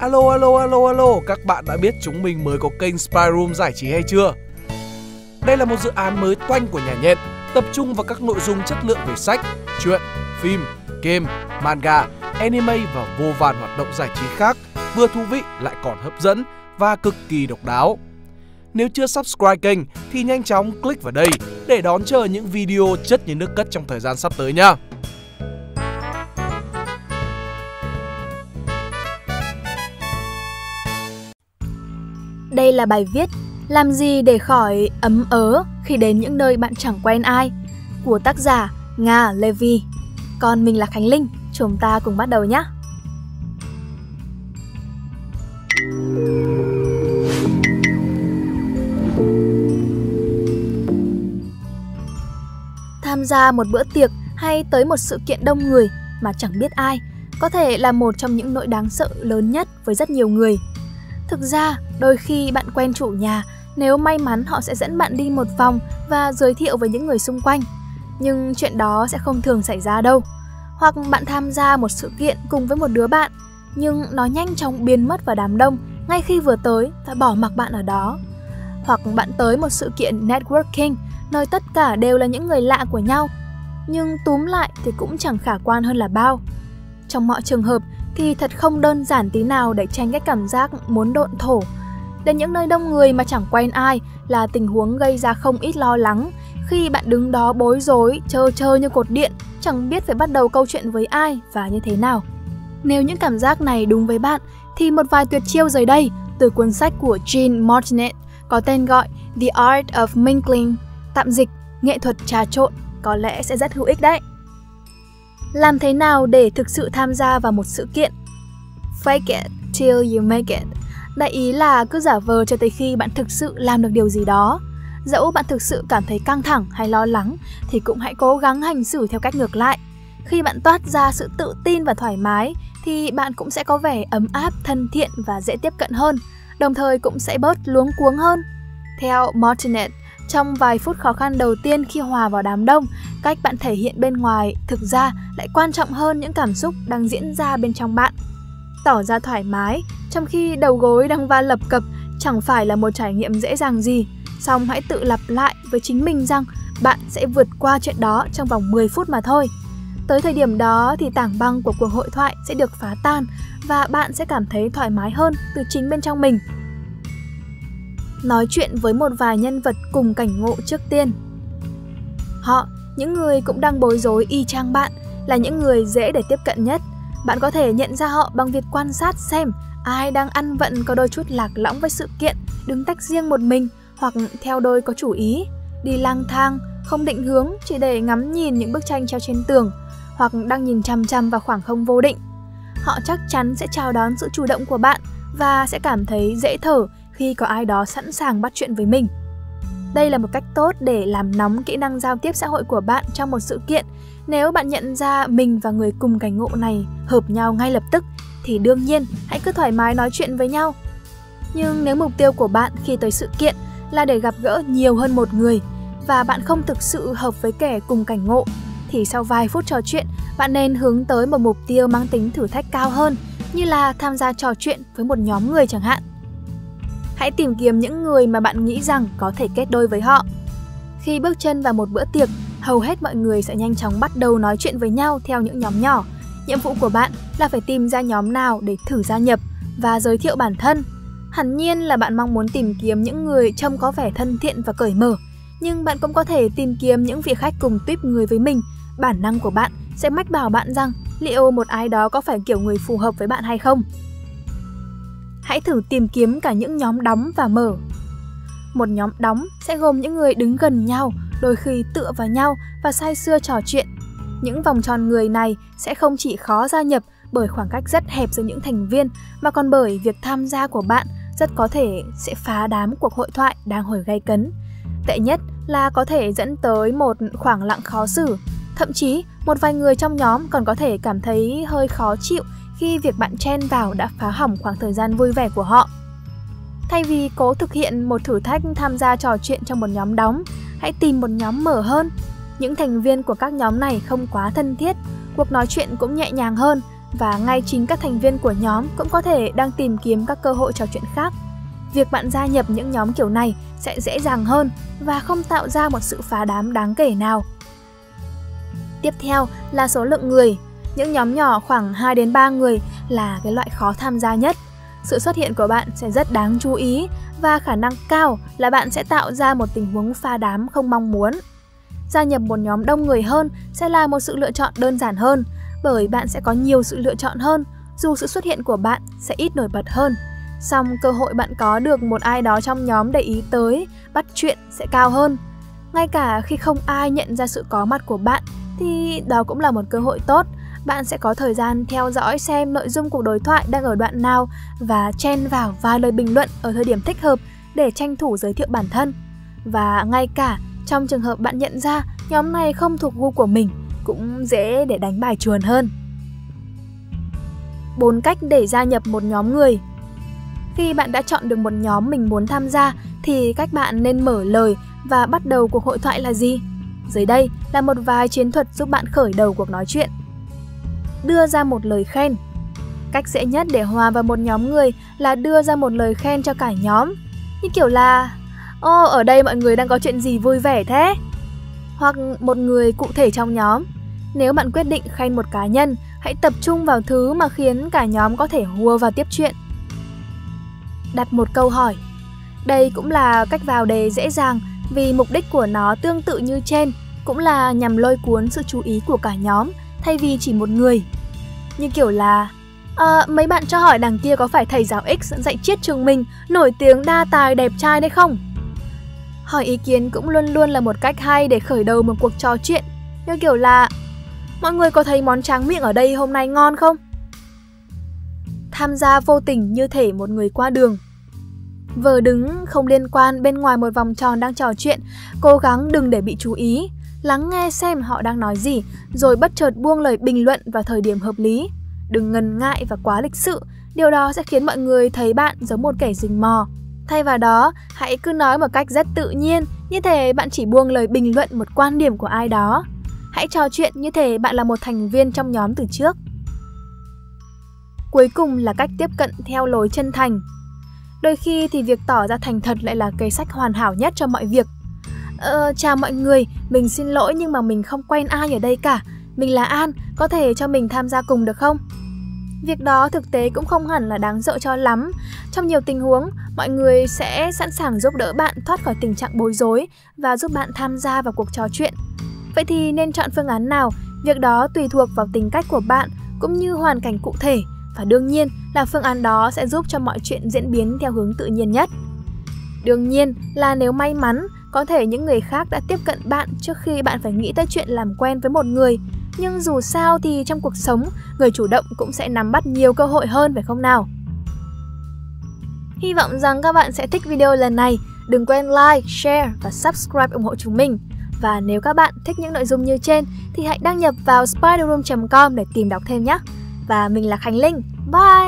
Alo alo alo alo, các bạn đã biết chúng mình mới có kênh Spy Room giải trí hay chưa? Đây là một dự án mới toanh của nhà nhện, tập trung vào các nội dung chất lượng về sách, truyện, phim, game, manga, anime và vô vàn hoạt động giải trí khác, vừa thú vị lại còn hấp dẫn và cực kỳ độc đáo. Nếu chưa subscribe kênh thì nhanh chóng click vào đây để đón chờ những video chất như nước cất trong thời gian sắp tới nha. Đây là bài viết Làm gì để khỏi ấm ớ khi đến những nơi bạn chẳng quen ai của tác giả Nga Levy. Còn mình là Khánh Linh, chúng ta cùng bắt đầu nhé. Tham gia một bữa tiệc hay tới một sự kiện đông người mà chẳng biết ai có thể là một trong những nỗi đáng sợ lớn nhất với rất nhiều người. Thực ra, đôi khi bạn quen chủ nhà, nếu may mắn họ sẽ dẫn bạn đi một vòng và giới thiệu với những người xung quanh. Nhưng chuyện đó sẽ không thường xảy ra đâu. Hoặc bạn tham gia một sự kiện cùng với một đứa bạn, nhưng nó nhanh chóng biến mất vào đám đông ngay khi vừa tới và bỏ mặc bạn ở đó. Hoặc bạn tới một sự kiện networking, nơi tất cả đều là những người lạ của nhau, nhưng túm lại thì cũng chẳng khả quan hơn là bao. Trong mọi trường hợp, thì thật không đơn giản tí nào để tránh cái cảm giác muốn độn thổ. Đến những nơi đông người mà chẳng quen ai là tình huống gây ra không ít lo lắng khi bạn đứng đó bối rối, chơ chơ như cột điện, chẳng biết phải bắt đầu câu chuyện với ai và như thế nào. Nếu những cảm giác này đúng với bạn thì một vài tuyệt chiêu dưới đây từ cuốn sách của Jean Martinet có tên gọi The Art of Mingling, tạm dịch nghệ thuật trà trộn có lẽ sẽ rất hữu ích đấy. Làm thế nào để thực sự tham gia vào một sự kiện? Fake it till you make it. Đại ý là cứ giả vờ cho tới khi bạn thực sự làm được điều gì đó. Dẫu bạn thực sự cảm thấy căng thẳng hay lo lắng thì cũng hãy cố gắng hành xử theo cách ngược lại. Khi bạn toát ra sự tự tin và thoải mái thì bạn cũng sẽ có vẻ ấm áp, thân thiện và dễ tiếp cận hơn, đồng thời cũng sẽ bớt luống cuống hơn. Theo Martinet, trong vài phút khó khăn đầu tiên khi hòa vào đám đông, cách bạn thể hiện bên ngoài thực ra lại quan trọng hơn những cảm xúc đang diễn ra bên trong bạn. Tỏ ra thoải mái, trong khi đầu gối đang va lập cập chẳng phải là một trải nghiệm dễ dàng gì. song hãy tự lặp lại với chính mình rằng bạn sẽ vượt qua chuyện đó trong vòng 10 phút mà thôi. Tới thời điểm đó thì tảng băng của cuộc hội thoại sẽ được phá tan và bạn sẽ cảm thấy thoải mái hơn từ chính bên trong mình nói chuyện với một vài nhân vật cùng cảnh ngộ trước tiên. Họ, những người cũng đang bối rối y chang bạn, là những người dễ để tiếp cận nhất. Bạn có thể nhận ra họ bằng việc quan sát xem ai đang ăn vận có đôi chút lạc lõng với sự kiện, đứng tách riêng một mình hoặc theo đôi có chủ ý, đi lang thang, không định hướng chỉ để ngắm nhìn những bức tranh treo trên tường hoặc đang nhìn chăm chăm vào khoảng không vô định. Họ chắc chắn sẽ chào đón sự chủ động của bạn và sẽ cảm thấy dễ thở khi có ai đó sẵn sàng bắt chuyện với mình. Đây là một cách tốt để làm nóng kỹ năng giao tiếp xã hội của bạn trong một sự kiện. Nếu bạn nhận ra mình và người cùng cảnh ngộ này hợp nhau ngay lập tức, thì đương nhiên hãy cứ thoải mái nói chuyện với nhau. Nhưng nếu mục tiêu của bạn khi tới sự kiện là để gặp gỡ nhiều hơn một người và bạn không thực sự hợp với kẻ cùng cảnh ngộ, thì sau vài phút trò chuyện, bạn nên hướng tới một mục tiêu mang tính thử thách cao hơn, như là tham gia trò chuyện với một nhóm người chẳng hạn. Hãy tìm kiếm những người mà bạn nghĩ rằng có thể kết đôi với họ. Khi bước chân vào một bữa tiệc, hầu hết mọi người sẽ nhanh chóng bắt đầu nói chuyện với nhau theo những nhóm nhỏ. Nhiệm vụ của bạn là phải tìm ra nhóm nào để thử gia nhập và giới thiệu bản thân. Hẳn nhiên là bạn mong muốn tìm kiếm những người trông có vẻ thân thiện và cởi mở, nhưng bạn cũng có thể tìm kiếm những vị khách cùng tuyếp người với mình. Bản năng của bạn sẽ mách bảo bạn rằng liệu một ai đó có phải kiểu người phù hợp với bạn hay không hãy thử tìm kiếm cả những nhóm đóng và mở. Một nhóm đóng sẽ gồm những người đứng gần nhau, đôi khi tựa vào nhau và say sưa trò chuyện. Những vòng tròn người này sẽ không chỉ khó gia nhập bởi khoảng cách rất hẹp giữa những thành viên mà còn bởi việc tham gia của bạn rất có thể sẽ phá đám cuộc hội thoại đang hồi gay cấn. Tệ nhất là có thể dẫn tới một khoảng lặng khó xử. Thậm chí, một vài người trong nhóm còn có thể cảm thấy hơi khó chịu khi việc bạn chen vào đã phá hỏng khoảng thời gian vui vẻ của họ. Thay vì cố thực hiện một thử thách tham gia trò chuyện trong một nhóm đóng, hãy tìm một nhóm mở hơn. Những thành viên của các nhóm này không quá thân thiết, cuộc nói chuyện cũng nhẹ nhàng hơn và ngay chính các thành viên của nhóm cũng có thể đang tìm kiếm các cơ hội trò chuyện khác. Việc bạn gia nhập những nhóm kiểu này sẽ dễ dàng hơn và không tạo ra một sự phá đám đáng kể nào. Tiếp theo là số lượng người. Những nhóm nhỏ khoảng 2 đến 3 người là cái loại khó tham gia nhất. Sự xuất hiện của bạn sẽ rất đáng chú ý và khả năng cao là bạn sẽ tạo ra một tình huống pha đám không mong muốn. Gia nhập một nhóm đông người hơn sẽ là một sự lựa chọn đơn giản hơn bởi bạn sẽ có nhiều sự lựa chọn hơn dù sự xuất hiện của bạn sẽ ít nổi bật hơn. Song cơ hội bạn có được một ai đó trong nhóm để ý tới, bắt chuyện sẽ cao hơn. Ngay cả khi không ai nhận ra sự có mặt của bạn thì đó cũng là một cơ hội tốt. Bạn sẽ có thời gian theo dõi xem nội dung cuộc đối thoại đang ở đoạn nào và chen vào vài lời bình luận ở thời điểm thích hợp để tranh thủ giới thiệu bản thân. Và ngay cả trong trường hợp bạn nhận ra nhóm này không thuộc gu của mình, cũng dễ để đánh bài chuồn hơn. 4 cách để gia nhập một nhóm người Khi bạn đã chọn được một nhóm mình muốn tham gia, thì cách bạn nên mở lời và bắt đầu cuộc hội thoại là gì? Dưới đây là một vài chiến thuật giúp bạn khởi đầu cuộc nói chuyện. Đưa ra một lời khen. Cách dễ nhất để hòa vào một nhóm người là đưa ra một lời khen cho cả nhóm. Như kiểu là Ô, ở đây mọi người đang có chuyện gì vui vẻ thế? Hoặc một người cụ thể trong nhóm. Nếu bạn quyết định khen một cá nhân, hãy tập trung vào thứ mà khiến cả nhóm có thể hùa vào tiếp chuyện. Đặt một câu hỏi. Đây cũng là cách vào đề dễ dàng vì mục đích của nó tương tự như trên, cũng là nhằm lôi cuốn sự chú ý của cả nhóm thay vì chỉ một người. Như kiểu là À, mấy bạn cho hỏi đằng kia có phải thầy giáo X dạy triết trường mình nổi tiếng đa tài đẹp trai đấy không? Hỏi ý kiến cũng luôn luôn là một cách hay để khởi đầu một cuộc trò chuyện. Như kiểu là Mọi người có thấy món tráng miệng ở đây hôm nay ngon không? Tham gia vô tình như thể một người qua đường Vờ đứng không liên quan bên ngoài một vòng tròn đang trò chuyện, cố gắng đừng để bị chú ý, lắng nghe xem họ đang nói gì, rồi bất chợt buông lời bình luận vào thời điểm hợp lý. Đừng ngần ngại và quá lịch sự, điều đó sẽ khiến mọi người thấy bạn giống một kẻ rình mò. Thay vào đó, hãy cứ nói một cách rất tự nhiên, như thể bạn chỉ buông lời bình luận một quan điểm của ai đó. Hãy trò chuyện như thể bạn là một thành viên trong nhóm từ trước. Cuối cùng là cách tiếp cận theo lối chân thành. Đôi khi thì việc tỏ ra thành thật lại là cây sách hoàn hảo nhất cho mọi việc. Ờ, chào mọi người, mình xin lỗi nhưng mà mình không quen ai ở đây cả. Mình là An, có thể cho mình tham gia cùng được không? Việc đó thực tế cũng không hẳn là đáng sợ cho lắm. Trong nhiều tình huống, mọi người sẽ sẵn sàng giúp đỡ bạn thoát khỏi tình trạng bối rối và giúp bạn tham gia vào cuộc trò chuyện. Vậy thì nên chọn phương án nào? Việc đó tùy thuộc vào tính cách của bạn cũng như hoàn cảnh cụ thể và đương nhiên là phương án đó sẽ giúp cho mọi chuyện diễn biến theo hướng tự nhiên nhất. Đương nhiên là nếu may mắn, có thể những người khác đã tiếp cận bạn trước khi bạn phải nghĩ tới chuyện làm quen với một người. Nhưng dù sao thì trong cuộc sống, người chủ động cũng sẽ nắm bắt nhiều cơ hội hơn phải không nào? Hy vọng rằng các bạn sẽ thích video lần này. Đừng quên like, share và subscribe ủng hộ chúng mình. Và nếu các bạn thích những nội dung như trên thì hãy đăng nhập vào spiderroom.com để tìm đọc thêm nhé. Và mình là Khánh Linh. Bye!